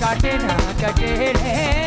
रे ना कटे रे।